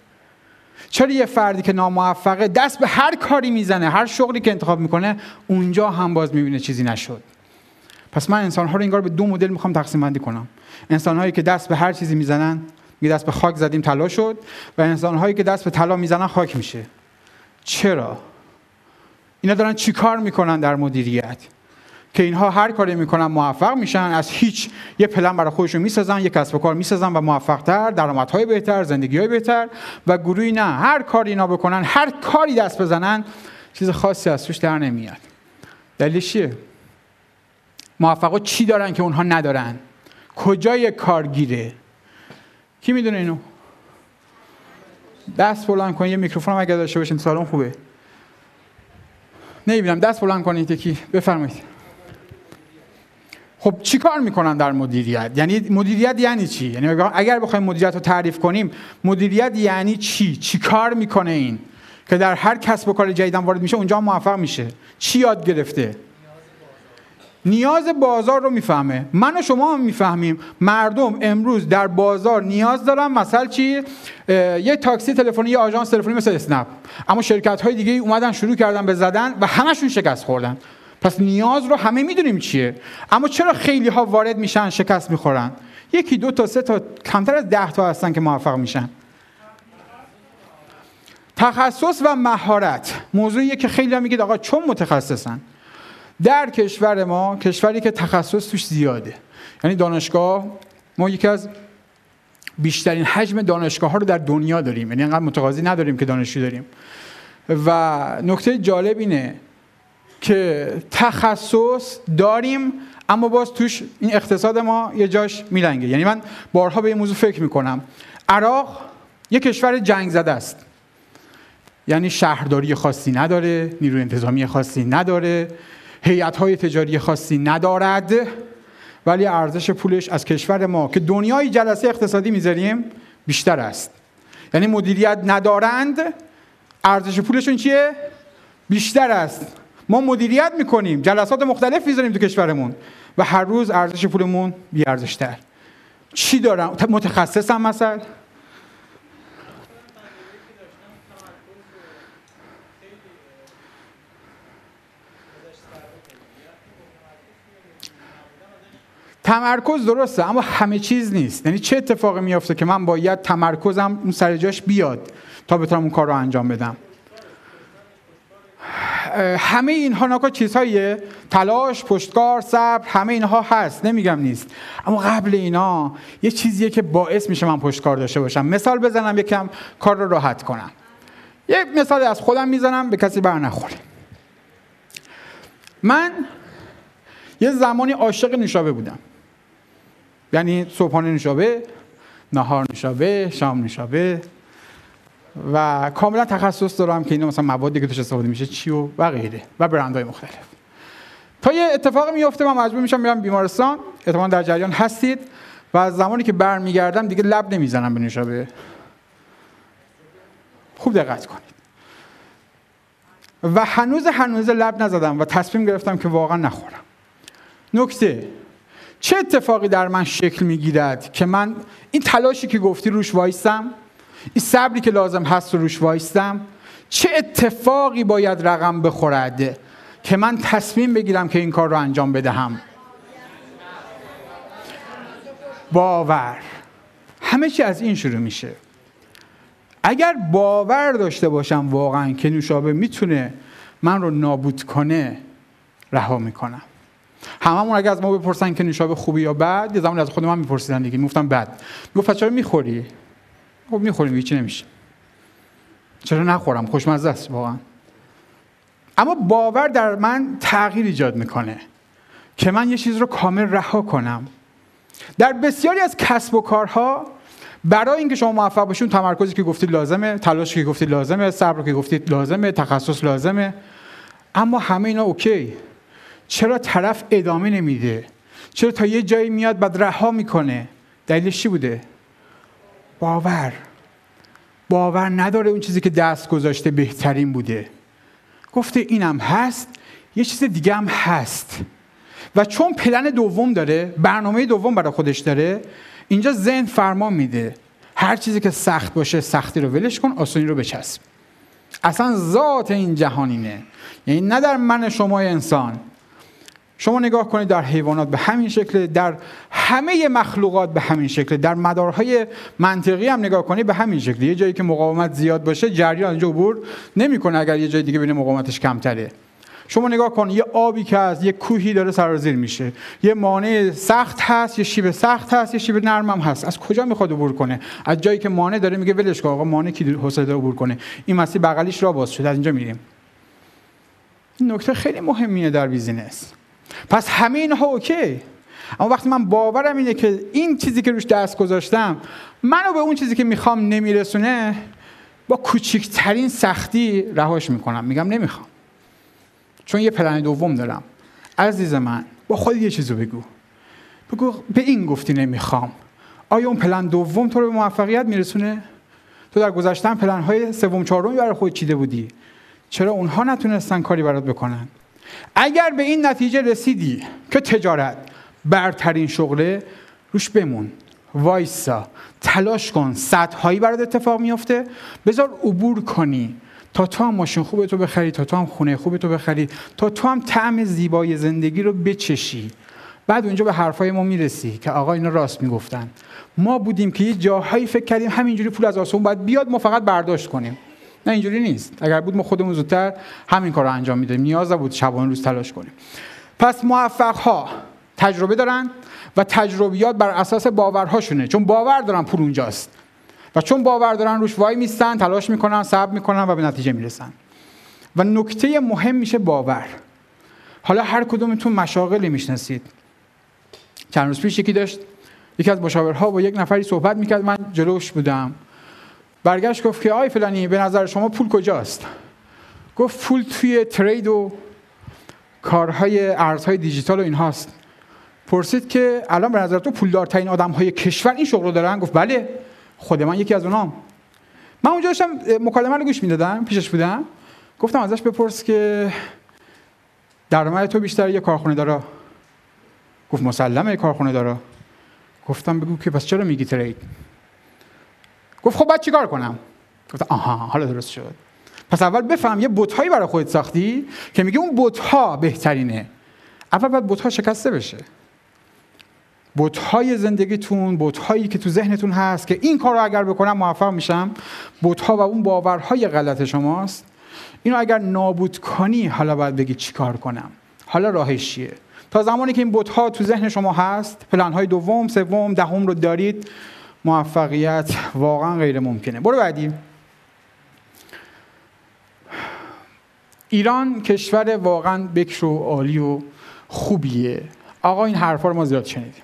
Speaker 1: چرا یه فردی که ناموفقه دست به هر کاری می‌زنه هر شغلی که انتخاب می‌کنه اونجا هم باز می‌بینه چیزی نشد؟ پس من انسان ها رو انگار به دو مدل می‌خوام تقسیم بندی کنم. انسان هایی که دست به هر چیزی می‌زنن می دست به خاک زدیم طلا شد و انسان هایی که دست به طلا می‌زنن خاک میشه. چرا؟ اینا دارن چیکار می‌کنن در مدیریت؟ که اینها هر کاری می‌کنن موفق میشن از هیچ یه پلن برای خودشون می‌سازن یه کسب و کار می‌سازن و موفقتر درآمدهای بهتر زندگی های بهتر و گروهی نه هر کاری اینا بکنن هر کاری دست بزنن چیز خاصی از توش در نمیاد. دلیلش چیه؟ موفقا چی دارن که اونها ندارن؟ کجای کارگیره؟ کی می‌دونه اینو؟ دست بلند کن یه میکروفون اگر داشته باشین سالن خوبه. نمی‌بینم دست بلند کنید یکی بفرمایید. خب چی کار می‌کنن در مدیریت؟ یعنی مدیریت یعنی چی؟ یعنی اگر بخوایم مدیریت رو تعریف کنیم مدیریت یعنی چی؟ چی کار می‌کنه این؟ که در هر کسب و کار جدیدم وارد میشه اونجا موفق میشه. چی یاد گرفته؟ نیاز بازار رو می‌فهمه. من و شما هم می‌فهمیم. مردم امروز در بازار نیاز دارن. مثلا چی؟ یه تاکسی تلفنی یه آژانس تلفنی مثل اسنپ. اما شرکت های دیگه اومدن شروع کردن به زدن و همشون شکست خوردن. پس نیاز رو همه می‌دونیم چیه. اما چرا خیلی ها وارد میشن شکست می‌خورن؟ یکی دو تا سه تا کمتر از ده تا هستن که موفق میشن. تخصص و مهارت. موضوعیه که خیلی ها میگید آقا چون متخصصن. در کشور ما کشوری که تخصص توش زیاده. یعنی دانشگاه ما یکی از بیشترین حجم دانشگاه ها رو در دنیا داریم. یعنی انقدر متقاضی نداریم که دانشجو داریم. و نکته جالب اینه که تخصص داریم اما باز توش این اقتصاد ما یه جاش میلنگه. یعنی من بارها به این موضوع فکر می‌کنم. عراق یه کشور جنگ زده است. یعنی شهرداری خاصی نداره نیروی انتظامی خاصی نداره هیئت های تجاری خاصی ندارد ولی ارزش پولش از کشور ما که دنیای جلسه اقتصادی می‌ذاریم بیشتر است. یعنی مدیریت ندارند ارزش پولشون چیه؟ بیشتر است. ما مدیریت می‌کنیم جلسات مختلف می‌ذاریم تو کشورمون و هر روز ارزش پولمون بی ارزشتر چی دارم؟ متخصصم مثلا. تمرکز درسته اما همه چیز نیست. یعنی چه اتفاقی میافته که من باید تمرکزم اون سر جاش بیاد تا بتونم اون کار رو انجام بدم؟ همه اینها ناکا چیزهاییه؟ تلاش پشتکار صبر همه اینها هست. نمیگم نیست. اما قبل اینا یه چیزیه که باعث میشه من پشتکار داشته باشم. مثال بزنم یکم کار رو راحت کنم. یک مثال از خودم می‌زنم به کسی بر نخوره. من یه زمانی عاشق نوشابه بودم. یعنی صبحانه نوشابه نهار نوشابه شام نوشابه و کاملا تخصص دارم که اینا مثلا موادی که توش استفاده میشه چی و و غیره و برندهای مختلف. تا یه اتفاقی میفته من مجبور میشم میرم بیمارستان. احتمالاً در جریان هستید و از زمانی که برمیگردم دیگه لب نمی‌زنم به نوشابه. خوب دقت کنید. و هنوز هنوز لب نزدم و تصمیم گرفتم که واقعا نخورم. نکته چه اتفاقی در من شکل می‌گیرد که من این تلاشی که گفتی روش وایستم؟ این صبری که لازم هست رو روش وایستم چه اتفاقی باید رقم بخورد که من تصمیم بگیرم که این کار رو انجام بدهم؟ باور. همه چی از این شروع میشه. اگر باور داشته باشم واقعا که نوشابه می‌تونه من رو نابود کنه رها می‌کنم. هممون اگر از ما بپرسن که نوشابه خوبی یا بد یه زمانی از خود من میپرسیدن دیگه. می‌گفتم بد. می‌گفت چرا می‌خوری؟ خب می‌خوریم هیچی نمیشه. چرا نخورم؟ خوشمزه است واقعا. اما باور در من تغییر ایجاد می‌کنه که من یه چیز رو کامل رها کنم. در بسیاری از کسب و کارها برای اینکه شما موفق باشید تمرکزی که گفتید لازمه تلاشی که گفتید لازمه صبر که گفتید لازمه تخصص لازمه. اما همه اینا اوکی. چرا طرف ادامه نمیده؟ چرا تا یه جایی میاد بعد رها می‌کنه؟ دلیلش چی بوده؟ باور. باور نداره اون چیزی که دست گذاشته بهترین بوده. گفته اینم هست یه چیز دیگه هم هست. و چون پلن دوم داره برنامه دوم برای خودش داره اینجا ذهن فرمان میده. هر چیزی که سخت باشه سختی رو ولش کن آسانی رو بچسب. اصلا ذات این جهانینه یعنی نه در من شما انسان. شما نگاه کنید در حیوانات به همین شکل در همه مخلوقات به همین شکل در مدارهای منطقی هم نگاه کنید به همین شکل. یه جایی که مقاومت زیاد باشه جریان اینجا عبور نمی‌کنه اگر یه جای دیگه بین مقاومتش کمتره. شما نگاه کن یه آبی که از یه کوهی داره سرازیر میشه. یه مانع سخت هست یه شیب سخت هست یه شیب نرم هم هست. از کجا می‌خواد عبور کنه؟ از جایی که مانع داره میگه ولش کن آقا مانع کی حوصله عبور کنه؟ این مسیر بغلیش را باز شده از اینجا میریم. نکته خیلی مهمیه در business. پس همه اینها اوکی. اما وقتی من باورم اینه که این چیزی که روش دست گذاشتم منو به اون چیزی که می‌خوام نمیرسونه با کوچکترین سختی رهاش می‌کنم. میگم نمی‌خوام. چون یه پلن دوم دارم. عزیز من با خود یه چیزو بگو. بگو به این گفتی نمی‌خوام. آیا اون پلن دوم تو رو به موفقیت میرسونه؟ تو در گذشتن پلن های سوم چهارمی برای خود چیده بودی. چرا اونها نتونستن کاری برات بکنن؟ اگر به این نتیجه رسیدی که تجارت برترین شغله روش بمون وایسا تلاش کن هایی برات اتفاق میفته بذار عبور کنی. تا تو هم ماشین خوب تو بخری تا تو هم خونه خوب تو بخری تا تو هم طعم زیبای زندگی رو بچشی. بعد اونجا به حرفای ما می‌رسی که آقا اینا راست می‌گفتن. ما بودیم که یه جاهایی فکر کردیم همینجوری پول از آسمون باید بیاد ما فقط برداشت کنیم. نه اینجوری نیست. اگر بود ما خودمون زودتر همین کار رو انجام میدیم نیاز بود شبانه روز تلاش کنیم. پس موفق ها تجربه دارن و تجربیات بر اساس باورهاشونه. چون باور دارن پول اونجاست. و چون باور دارن روش وای میستن تلاش می‌کنن صبر می‌کنن و به نتیجه می‌رسن. و نکته مهم میشه باور. حالا هر کدومتون مشاغلی می‌شناسید. چند روز پیش یکی داشت یکی از مشاورها با یک نفری صحبت می‌کرد. من جلوش بودم. برگشت گفت که آی فلانی به نظر شما پول کجاست؟ گفت پول توی ترید و کارهای ارزهای دیجیتال و اینهاست. پرسید که الان به نظر تو پولدارترین آدم های کشور این شغل رو دارن؟ گفت بله خود من یکی از اونام. من اونجا داشتم مکالمه رو گوش می‌دادم پیشش بودم. گفتم ازش بپرس که درآمد تو بیشتر یه کارخونه داره گفت مسلمه یه کارخونه داره گفتم بگو که پس چرا میگی ترید؟ گفت خب بعد چیکار کنم؟ گفت آها حالا درست شد. پس اول بفهم یه بوتهایی برای خودت ساختی که میگه اون بوتها بهترینه. اول باید بوتها شکسته بشه. بوتهای زندگیتون بوتهایی که تو ذهنتون هست که این کار رو اگر بکنم موفق میشم. بوتها و اون باورهای غلط شماست. اینو اگر نابود کنی حالا باید بگی چیکار کنم؟ حالا راهش چیه؟ تا زمانی که این بوتها تو ذهن شما هست پلن های دوم سوم دهم رو دارید. موفقیت واقعا غیر ممکنه. برو بعدی. ایران کشور واقعا بکر و عالی و خوبیه. آقا این حرفا رو ما زیاد شنیدیم.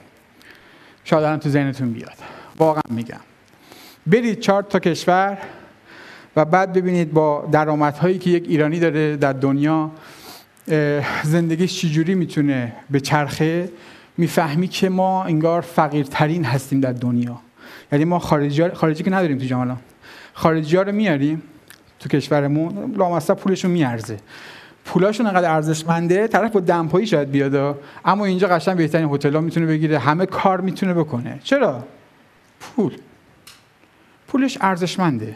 Speaker 1: شاید تو ذهنتون بیاد. واقعا میگم. برید چهار تا کشور و بعد ببینید با درآمدهایی که یک ایرانی داره در دنیا زندگیش چجوری می‌تونه به چرخه. می‌فهمی که ما انگار فقیرترین هستیم در دنیا. یعنی ما خارجی, خارجی که نداریم تو جامعه خارجی ها رو میاریم تو کشورمون لامصب پولشون میارزه. پولاشون انقدر ارزشمنده طرف با دمپایی شاید بیاد اما اینجا قشنگ بهترین هتل ها می‌تونه بگیره همه کار می‌تونه بکنه. چرا؟ پول. پولش ارزشمنده. این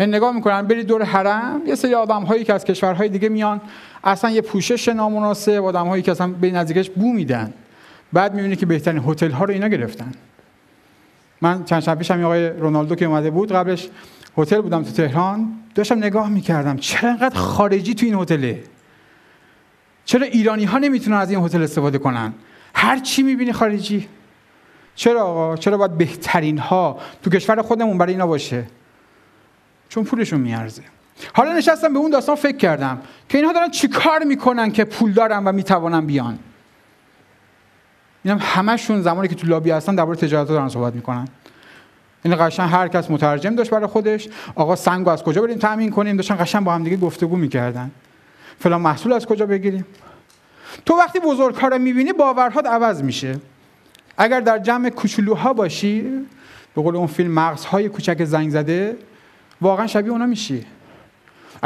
Speaker 1: یعنی نگاه می‌کنن برید دور حرم یه سری آدم هایی که از کشورهای دیگه میان اصلا یه پوشش نامناسب آدم هایی که اصلا به نزدیکش بو میدن. بعد می‌بینی که بهترین هتل ها رو اینا گرفتن. من چند شب پیش هم آقای رونالدو که اومده بود قبلش هتل بودم تو تهران داشتم نگاه می‌کردم چرا انقدر خارجی تو این هتله؟ چرا ایرانی ها نمی‌تونن از این هتل استفاده کنن؟ هر چی می‌بینی خارجی. چرا آقا؟ چرا باید بهترین ها تو کشور خودمون برای اینا باشه؟ چون پولشون میارزه. حالا نشستم به اون داستان فکر کردم که اینها دارن چیکار می‌کنن که پول دارن و می‌توانن بیان. اینم همشون زمانی که تو لابی هستن درباره تجارت دارن صحبت می‌کنن. این قشنگ هر کس مترجم داشت برای خودش. آقا سنگو از کجا بریم تامین کنیم؟ داشتن قشنگ با هم دیگه گفتگو می‌کردن. فلان محصول از کجا بگیریم؟ تو وقتی بزرگها رو می‌بینی باورهات عوض میشه. اگر در جمع کوچولوها باشی به قول اون فیلم مغزهای کوچک زنگ زده واقعا شبیه اونا میشی.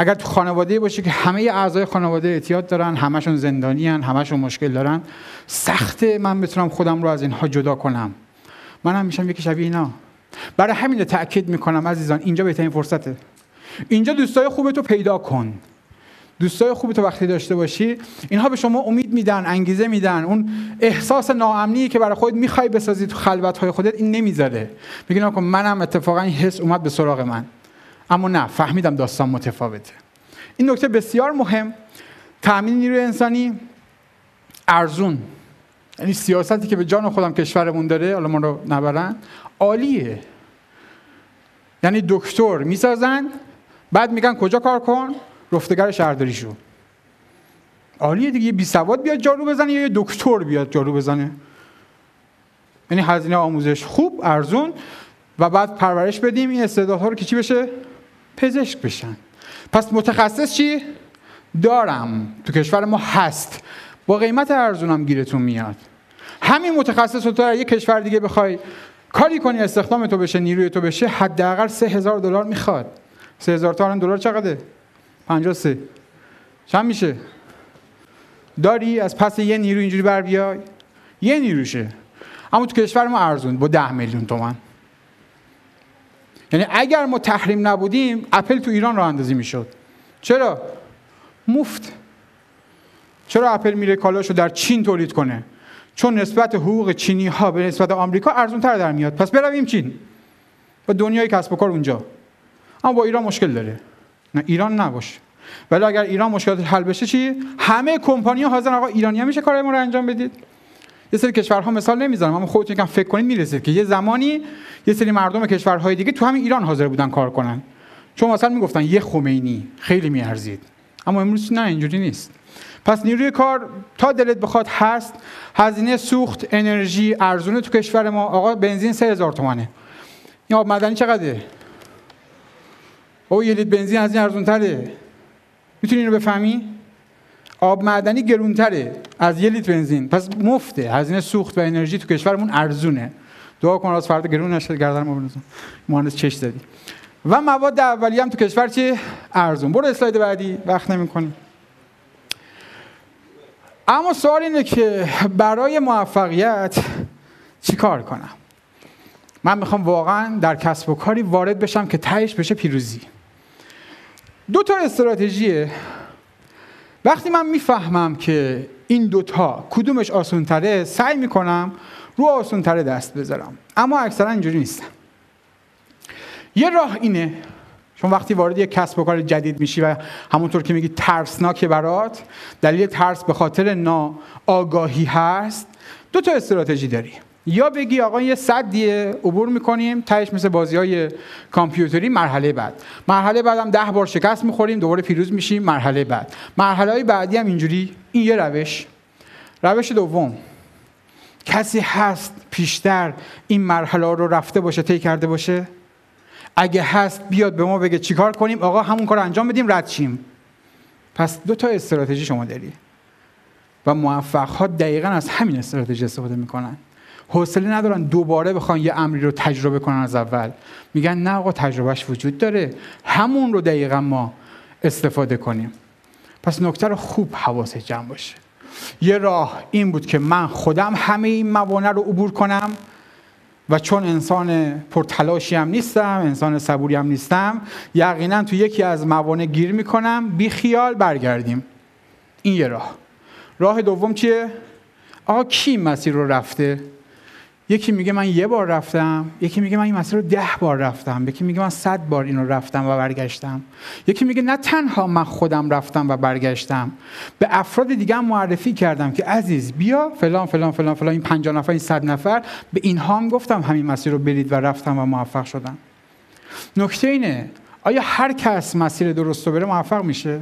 Speaker 1: اگر تو خانواده باشی که همه اعضای خانواده اعتیاد دارن همشون زندانی هن، همشون مشکل دارن سخته من بتونم خودم رو از اینها جدا کنم. من هم میشم یکی شبیه اینا. برای همین تاکید می‌کنم عزیزان اینجا بهترین فرصته. اینجا دوستای خوبتو پیدا کن. دوستای خوبی تو وقتی داشته باشی اینها به شما امید میدن انگیزه میدن. اون احساس ناامنی که برای خودت می‌خوای بسازی تو خلوت های خودت این نمی‌ذاره. میگن منم اتفاقا این حس اومد به سراغ من. اما نه فهمیدم داستان متفاوته. این نکته بسیار مهم. تامین نیروی انسانی ارزون. یعنی سیاستی که به جان خودم کشورمون داره حالا ما رو نبرن عالیه. یعنی دکتر می‌سازن بعد میگن کجا کار کن؟ رفتگر شهرداری شو عالیه دیگه یه بی سواد بیاد جارو بزنه یا یه دکتر بیاد جارو بزنه. یعنی هزینه آموزش خوب ارزون. و بعد پرورش بدیم این استعدادها رو که چی بشه. پزشک بشن. پس متخصص چی؟ دارم. تو کشور ما هست. با قیمت ارزونم گیرتون میاد. همین متخصص رو تو یه کشور دیگه بخوای کاری کنی استخدام تو بشه نیروی تو بشه حداقل سه هزار دلار می‌خواد. سه هزار تومن دلار چقدره؟ 53 چند میشه؟ داری؟ از پس یه نیرو اینجوری بر بیای. یه نیروشه. اما تو کشور ما ارزون. با ده میلیون تومن یعنی اگر ما تحریم نبودیم اپل تو ایران راه اندازی می‌شد. چرا؟ مفت. چرا اپل میره کالاشو در چین تولید کنه؟ چون نسبت حقوق چینی ها به نسبت آمریکا ارزون تر در میاد. پس برویم چین. و دنیای کسب و کار اونجا. اما با ایران مشکل داره. نه ایران نباشه. ولی اگر ایران مشکلات حل بشه چی؟ همه کمپانی ها حاضر آقا ایرانی میشه کارای ما رو انجام بدید. یه سری کشورها مثال نمی‌زنم اما خودتون یکم فکر کنید می‌رسید که یه زمانی یه سری مردم کشورهای دیگه تو همین ایران حاضر بودن کار کنن. چون مثلا می‌گفتن یه خمینی خیلی میارزید. اما امروز نه اینجوری نیست. پس نیروی کار تا دلت بخواد هست. هزینه سوخت انرژی ارزونه تو کشور ما. آقا بنزین 3000 تومانه. این آب معدنی چقدره؟ او یه لیتر بنزین از این ارزون تره می‌تونی اینو بفهمی؟ آب معدنی گرونتره از یه لیتر بنزین. پس مفته. هزینه سوخت و انرژی تو کشورمون ارزونه. دعا کن از فردا گرون نشه گردن ما بنزون مهندس چش زدی. و مواد اولیه هم تو کشور چی ارزون. برو اسلاید بعدی. وقت نمی‌کنیم. اما سوال اینه که برای موفقیت چیکار کنم؟ من می‌خوام واقعا در کسب و کاری وارد بشم که تهش بشه پیروزی. دو تا استراتژیه وقتی من می‌فهمم که این دوتا کدومش آسون تره سعی می‌کنم رو آسون تره دست بذارم. اما اکثرا اینجوری نیستم. یه راه اینه چون وقتی وارد یک کسب و کار جدید میشی و همونطور که میگی ترسناکه برات دلیل ترس به خاطر ناآگاهی هست دو تا استراتژی داری. یا بگی آقا یه صدیه عبور می‌کنیم تهش مثل بازی های کامپیوتری مرحله بعد. مرحله بعد هم ده بار شکست می‌خوریم دوباره پیروز میشیم مرحله بعد. مرحله های بعدی هم اینجوری. این یه روش. روش دوم. کسی هست پیشتر این مرحله رو رفته باشه طی کرده باشه؟ اگه هست بیاد به ما بگه چیکار کنیم؟ آقا همون کار انجام بدیم رد شیم. پس دو تا استراتژی شما داری. و موفق ها دقیقا از همین استراتژی استفاده می‌کنن. حوصله ندارن دوباره بخوان یه امری رو تجربه کنن از اول. میگن نه آقا تجربهش وجود داره. همون رو دقیقا ما استفاده کنیم. پس نکته رو خوب حواس جمع باشه. یه راه این بود که من خودم همه این موانع رو عبور کنم و چون انسان پرتلاشی هم نیستم انسان صبوری هم نیستم یقینا تو یکی از موانع گیر می‌کنم بی خیال برگردیم. این یه راه. راه دوم چیه؟ آقا کی مسیر رو رفته؟ یکی میگه من یه بار رفتم یکی میگه من این مسیر رو ده بار رفتم یکی میگه من صد بار این رو رفتم و برگشتم. یکی میگه نه تنها من خودم رفتم و برگشتم به افراد دیگه هم معرفی کردم که عزیز بیا فلان فلان فلان فلان این 50 نفر این صد نفر به اینها هم گفتم همین مسیر رو برید و رفتم و موفق شدم. نکته اینه آیا هر کس مسیر درست رو بره موفق میشه؟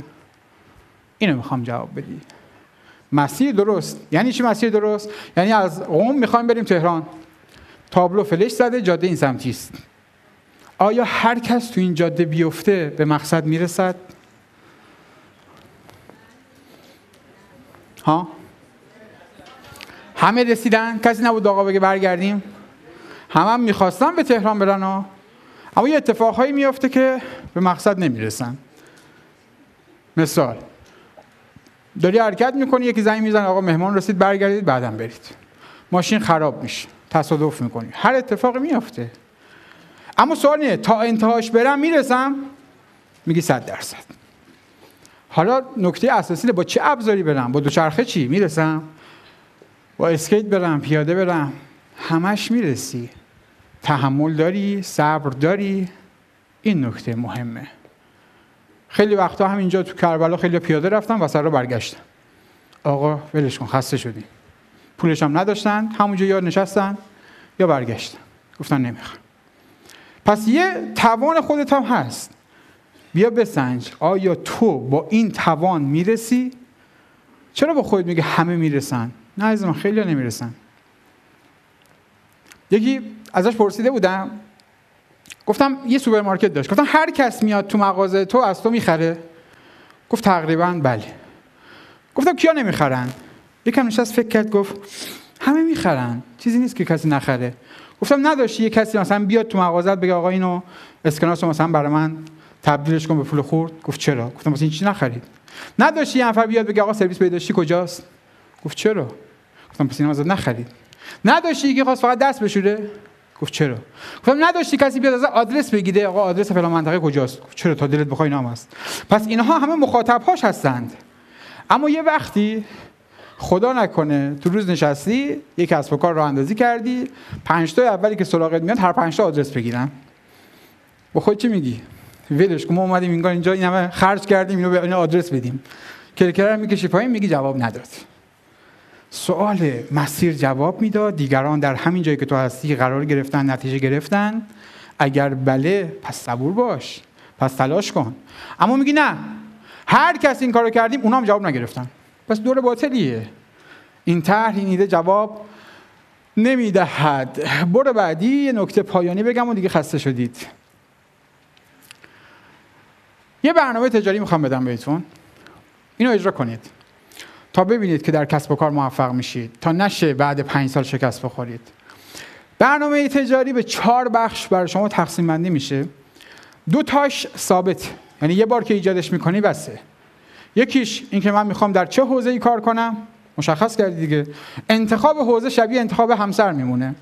Speaker 1: اینو می‌خوام جواب بدی. مسیر درست. یعنی چی مسیر درست؟ یعنی از قم می‌خوایم بریم تهران. تابلو فلش زده جاده این سمتی است آیا هر کس تو این جاده بیفته به مقصد می‌رسد؟ ها؟ همه رسیدن. کسی نبود آقا بگه برگردیم. همه هم می‌خواستن به تهران برن ها. اما یه اتفاقهایی میفته که به مقصد نمی‌رسن. مثال. داری حرکت می‌کنی یکی زنگ می‌زنه آقا مهمان رسید برگردید بعدم برید. ماشین خراب میشه تصادف می‌کنی. هر اتفاقی میافته. اما سوال اینه تا انتهاش برم می‌رسم؟ میگی صد درصد. حالا نکته اساسی با چه ابزاری برم؟ با دوچرخه چی؟ می‌رسم؟ با اسکیت برم؟ پیاده برم؟ همش می‌رسی. تحمل داری؟ صبر داری؟ این نکته مهمه. خیلی وقتا همینجا تو کربلا خیلی پیاده رفتم و سر رو برگشتم. آقا ولش کن خسته شدیم پولش هم نداشتن همونجا یا نشستن یا برگشتن. گفتن نمی‌خوام. پس یه توان خودت هم هست. بیا بسنج. آیا تو با این توان می‌رسی؟ چرا با خودت میگه همه می‌رسن؟ نه از من خیلی نمی‌رسن. یکی ازش پرسیده بودم گفتم یه سوپرمارکت داشت. گفتم هر کس میاد تو مغازه تو از تو می‌خره. گفت تقریبا بله. گفتم کیا نمی‌خرن؟ یکم نشست فکر کرد گفت همه می‌خرن. چیزی نیست که کسی نخره. گفتم نداشتی یه کسی مثلا بیاد تو مغازت بگه آقا اینو اسکناس مثلا برای من تبدیلش کن به پول خورد. گفت چرا؟ گفتم مثلا این چیزی نخرید؟ نداشتی یه نفر بیاد بگه آقا سرویس پیداشتی کجاست؟ گفت چرا؟ گفتم پس اینو نخرید. نداشتی که خواست فقط دست بشوره. گفت چرا؟ گفتم نداشتی کسی بیاد از آدرس بگیده آقا آدرس فلان منطقه کجاست؟ گفت چرا تا دلت بخوای نام است. پس اینها همه مخاطب هاش هستند. اما یه وقتی خدا نکنه تو روز نشستی یک کسب و کار راه اندازی کردی پنج تا اولی که سراغت میاد هر پنج تا آدرس بگیرن. با خود چی میگی؟ ولش کن ما اومدیم اینجا این همه خرج کردیم اینو به آدرس بدیم. کرکر می‌کشی پایین میگی جواب نداد. سوال مسیر جواب می‌داد. دیگران در همین جایی که تو هستی قرار گرفتن نتیجه گرفتن. اگر بله پس صبور باش. پس تلاش کن. اما میگی نه. هر کس این کارو کردیم اونا هم جواب نگرفتن. پس دور باطلیه. این طرح این ایده جواب نمی‌دهد. برو بعدی یه نکته پایانی بگم و دیگه خسته شدید. یه برنامه تجاری می‌خوام بدم بهتون. اینو اجرا کنید. تا ببینید که در کسب و کار موفق میشید. تا نشه بعد پنج سال شکست بخورید. برنامه تجاری به چهار بخش برای شما تقسیم بندی میشه. دو تاش ثابت. یعنی یه بار که ایجادش می‌کنی بسه. یکیش این که من می‌خوام در چه حوزه ای کار کنم؟ مشخص کردی دیگه. انتخاب حوزه شبیه انتخاب همسر میمونه.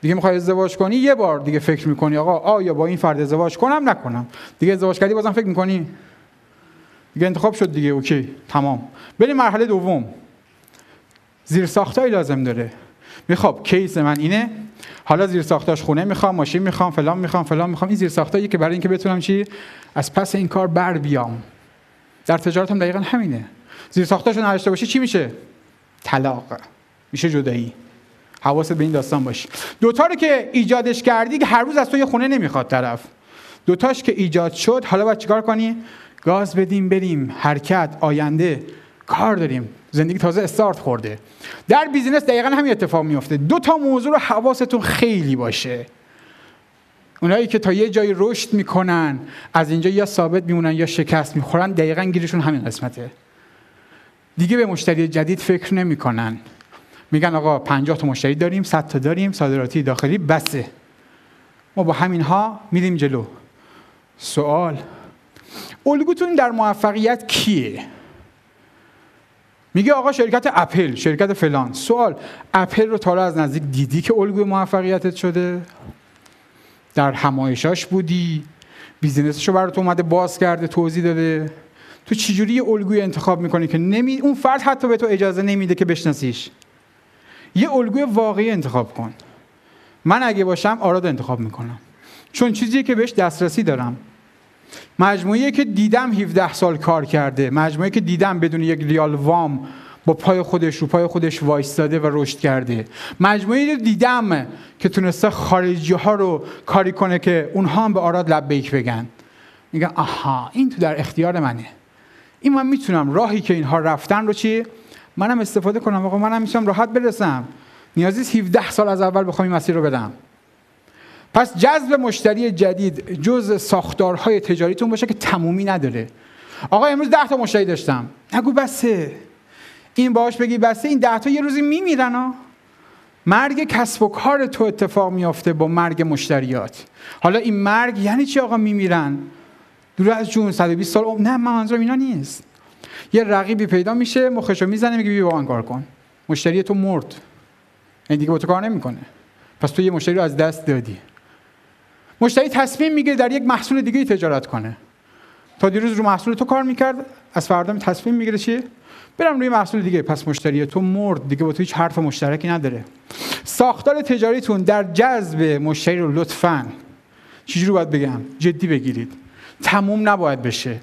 Speaker 1: دیگه می‌خوای ازدواج کنی؟ یه بار دیگه فکر می‌کنی آقا آیا با این فرد ازدواج کنم؟ نکنم. دیگه ازدواج کردی بازم فکر می‌کنی؟ دیگه انتخاب شد دیگه اوکی تمام. بریم مرحله دوم. زیر ساختایی لازم داره. می‌خوام کیس من اینه. حالا زیر ساختاش خونه می‌خوام ماشین می‌خوام فلان می‌خوام فلان می‌خوام. این زیر ساختایی که برای اینکه بتونم چی؟ از پس این کار بر بیام. در تجارت هم دقیقا همینه. زیر ساختاشو نداشته باشی چی میشه؟ طلاق. میشه جدایی. حواست به این داستان باش دوتا رو که ایجادش کردی که هر روز از تو یه خونه نمی‌خواد طرف. دوتاش که ایجاد شد حالا باید چیکار کنی؟ گاز بدیم بریم. حرکت آینده کار داریم. زندگی تازه استارت خورده. در بیزینس دقیقا همین اتفاق میفته دو تا موضوع رو حواستون خیلی باشه. اونایی که تا یه جایی رشد می‌کنن از اینجا یا ثابت میمونن یا شکست می‌خورن دقیقا گیرشون همین قسمته. دیگه به مشتری جدید فکر نمی‌کنن. میگن آقا 50 تا مشتری داریم 100 تا داریم صادراتی داخلی بسه. ما با همین ها میریم جلو. سوال الگوتون در موفقیت کیه؟ میگه آقا شرکت اپل شرکت فلان. سوال اپل رو تا از نزدیک دیدی که الگوی موفقیتت شده؟ در همایشاش بودی؟ بیزینسش رو برات اومده باز کرده توضیح داده؟ تو چجوری یه الگوی انتخاب می‌کنی که نمی... اون فرد حتی به تو اجازه نمیده که بشناسیش؟ یه الگوی واقعی انتخاب کن. من اگه باشم آراد انتخاب می‌کنم. چون چیزی که بهش دسترسی دارم. مجموعه که دیدم 17 سال کار کرده. مجموعه که دیدم بدون یک ریال وام با پای خودش رو پای خودش وایستاده و رشد کرده. مجموعه رو دیدم که تونسته خارجی ها رو کاری کنه که اونها هم به آراد لبیک بگن. میگن آها این تو در اختیار منه. این من می‌تونم راهی که اینها رفتن رو چی؟ منم استفاده کنم. آقا منم می‌تونم راحت برسم. نیازی 17 سال از اول بخوام این مسیر رو بدم. پس جذب مشتری جدید جز ساختارهای تجاریتون باشه که تمومی نداره. آقا امروز 10 تا مشتری داشتم. نگو بسه. این باش بگی بسه این 10 تا یه روزی میمیرن ها. مرگ کسب و کار تو اتفاق میافته با مرگ مشتریات. حالا این مرگ یعنی چی آقا میمیرن؟ دور از جون 120 سال نه من منظورم اینا نیست. یه رقیبی پیدا میشه مخشو می‌زنه میگه بیا با من کار کن. مشتری تو مرد. این دیگه با تو کار نمی‌کنه. پس تو یه مشتری رو از دست دادی. مشتری تصمیم می‌گیره در یک محصول دیگه تجارت کنه. تا دیروز رو محصول تو کار می‌کرد از فردا تصمیم می‌گیره چی؟ برم روی محصول دیگه. پس مشتری تو مرد دیگه با تو هیچ حرف مشترکی نداره. ساختار تجاریتون در جذب مشتری رو لطفا چجوری باید بگم؟ جدی بگیرید. تموم نباید بشه.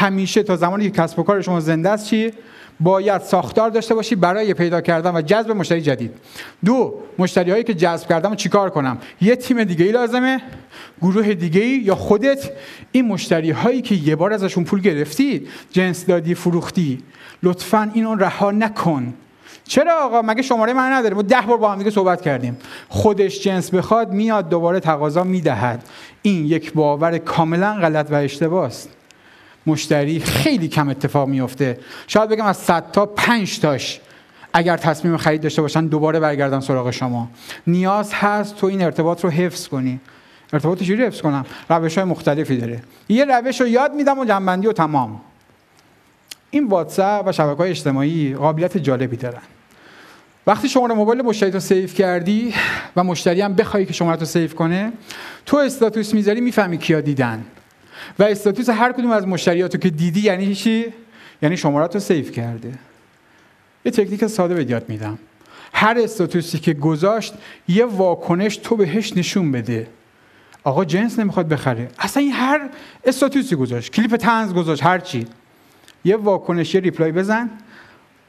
Speaker 1: همیشه تا زمانی که کسب و کار شما زنده است چی؟ باید ساختار داشته باشی برای پیدا کردن و جذب مشتری جدید. دو مشتری هایی که جذب کردم چیکار کنم؟ یه تیم دیگه ای لازمه؟ گروه دیگه ای یا خودت؟ این مشتری هایی که یه بار ازشون پول گرفتی؟ جنس دادی فروختی. لطفا اینو رها نکن. چرا آقا؟ مگه شماره من نداره؟ ما ده بار با هم دیگه صحبت کردیم. خودش جنس بخواد میاد دوباره تقاضا می‌دهد. این یک باور کاملا غلط و اشتباست مشتری خیلی کم اتفاق میفته شاید بگم از 100 تا 5 تاش اگر تصمیم خرید داشته باشن دوباره برگردن سراغ شما. نیاز هست تو این ارتباط رو حفظ کنی. ارتباط چجوری حفظ کنم؟ روش های مختلفی داره. یه روش رو یاد میدم و جمع‌بندی و تمام. این واتساپ و شبکه های اجتماعی قابلیت جالبی دارن. وقتی شماره موبایل مشتری تو save کردی و مشتری هم بخوای که شماره تو save کنه تو status می‌ذاری می‌فهمی کیا دیدن. و status هر کدوم از مشتریاتو که دیدی یعنی چی؟ یعنی شماره تو save کرده. یه تکنیک ساده به یاد میدم. هر استاتوسی که گذاشت یه واکنش تو بهش نشون بده. آقا جنس نمی‌خواد بخره. اصلا این هر استاتوسی گذاشت کلیپ تنز گذاشت هر چی. یه واکنش یه ریپلای بزن.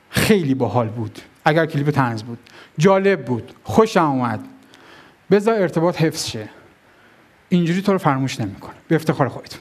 Speaker 1: خیلی باحال بود. اگر کلیپ تنز بود. جالب بود. خوشم اومد. بذار ارتباط حفظ شه. اینجوری تو رو فراموش نمی‌کنه. به افتخار خودتون.